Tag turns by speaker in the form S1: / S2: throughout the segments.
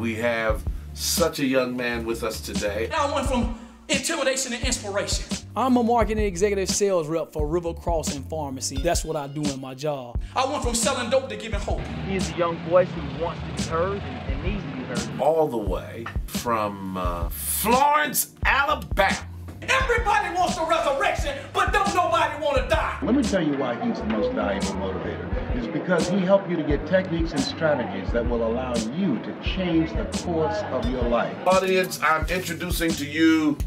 S1: we have such a young man with us today.
S2: I went from intimidation to inspiration.
S3: I'm a marketing executive sales rep for River Crossing Pharmacy. That's what I do in my job.
S2: I went from selling dope to giving hope.
S4: He is a young voice who wants to be heard and, and needs to be heard.
S1: All the way from uh, Florence, Alabama.
S2: Everybody wants a resurrection, but don't nobody want to die.
S5: Let me tell you why he's the most valuable motivator. It's because he helped you to get techniques and strategies that will allow you to change the course of your life.
S1: Audience, I'm introducing to you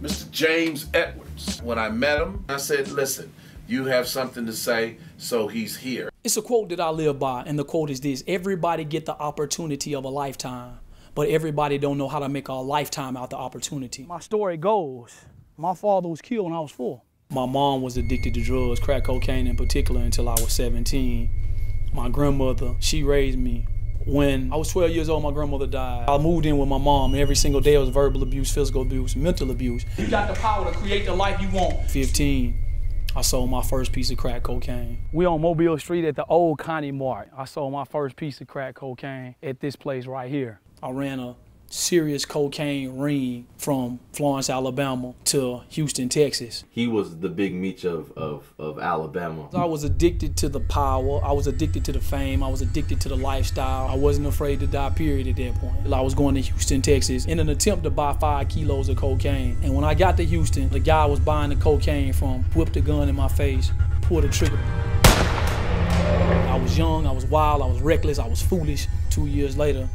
S1: Mr. James Edwards. When I met him, I said, listen, you have something to say, so he's here.
S3: It's a quote that I live by, and the quote is this Everybody get the opportunity of a lifetime, but everybody don't know how to make a lifetime out the opportunity. My story goes, my father was killed when I was four. My mom was addicted to drugs, crack cocaine in particular, until I was 17. My grandmother, she raised me. When I was 12 years old, my grandmother died. I moved in with my mom, and every single day it was verbal abuse, physical abuse, mental abuse.
S2: You got the power to create the life you want.
S3: 15, I sold my first piece of crack cocaine. We on Mobile Street at the old Connie Mart. I sold my first piece of crack cocaine at this place right here. I ran a serious cocaine ring from Florence, Alabama to Houston, Texas.
S6: He was the big Meech of, of, of Alabama.
S3: I was addicted to the power. I was addicted to the fame. I was addicted to the lifestyle. I wasn't afraid to die, period, at that point. I was going to Houston, Texas in an attempt to buy five kilos of cocaine. And when I got to Houston, the guy I was buying the cocaine from whipped a gun in my face, pulled the trigger. I was young, I was wild, I was reckless, I was foolish. Two years later,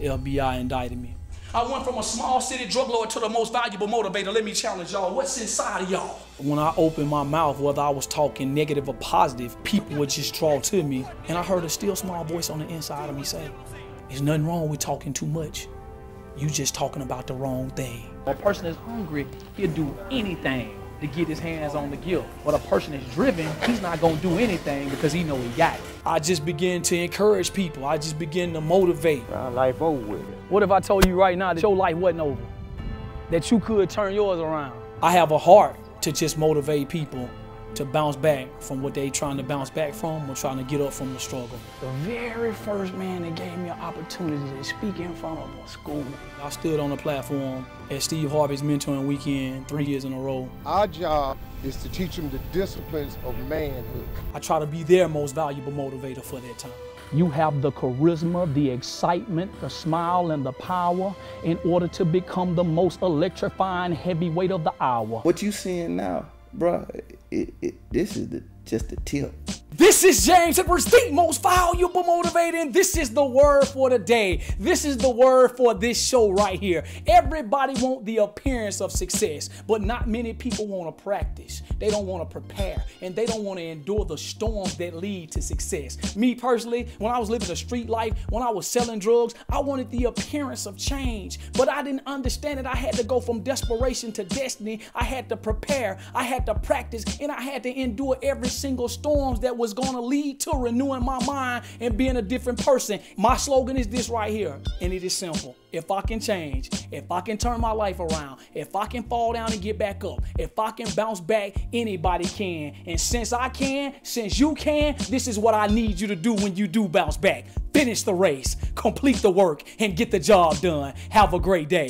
S3: FBI indicted me.
S2: I went from a small city drug lord to the most valuable motivator. Let me challenge y'all. What's inside of y'all?
S3: When I opened my mouth, whether I was talking negative or positive, people would just draw to me. And I heard a still small voice on the inside of me say, There's nothing wrong with talking too much. You just talking about the wrong thing.
S4: A person is hungry, he'll do anything to get his hands on the gift. But a person is driven, he's not gonna do anything because he know he got it.
S3: I just begin to encourage people. I just begin to motivate.
S4: Our life over with.
S3: What if I told you right now that your life wasn't over? That you could turn yours around? I have a heart to just motivate people to bounce back from what they trying to bounce back from or trying to get up from the struggle. The very first man that gave me an opportunity to speak in front of a school. I stood on the platform at Steve Harvey's mentoring weekend three years in a row.
S7: Our job is to teach them the disciplines of manhood.
S3: I try to be their most valuable motivator for that time.
S4: You have the charisma, the excitement, the smile, and the power in order to become the most electrifying heavyweight of the hour.
S8: What you seeing now, bruh, it, it, this is the, just the tip.
S3: This is James Edwards, the most valuable motivator, and this is the word for the day. This is the word for this show right here. Everybody want the appearance of success, but not many people want to practice. They don't want to prepare, and they don't want to endure the storms that lead to success. Me personally, when I was living a street life, when I was selling drugs, I wanted the appearance of change, but I didn't understand that I had to go from desperation to destiny. I had to prepare, I had to practice, and I had to endure every single storms that was going to lead to renewing my mind and being a different person. My slogan is this right here, and it is simple. If I can change, if I can turn my life around, if I can fall down and get back up, if I can bounce back, anybody can. And since I can, since you can, this is what I need you to do when you do bounce back. Finish the race, complete the work, and get the job done. Have a great day.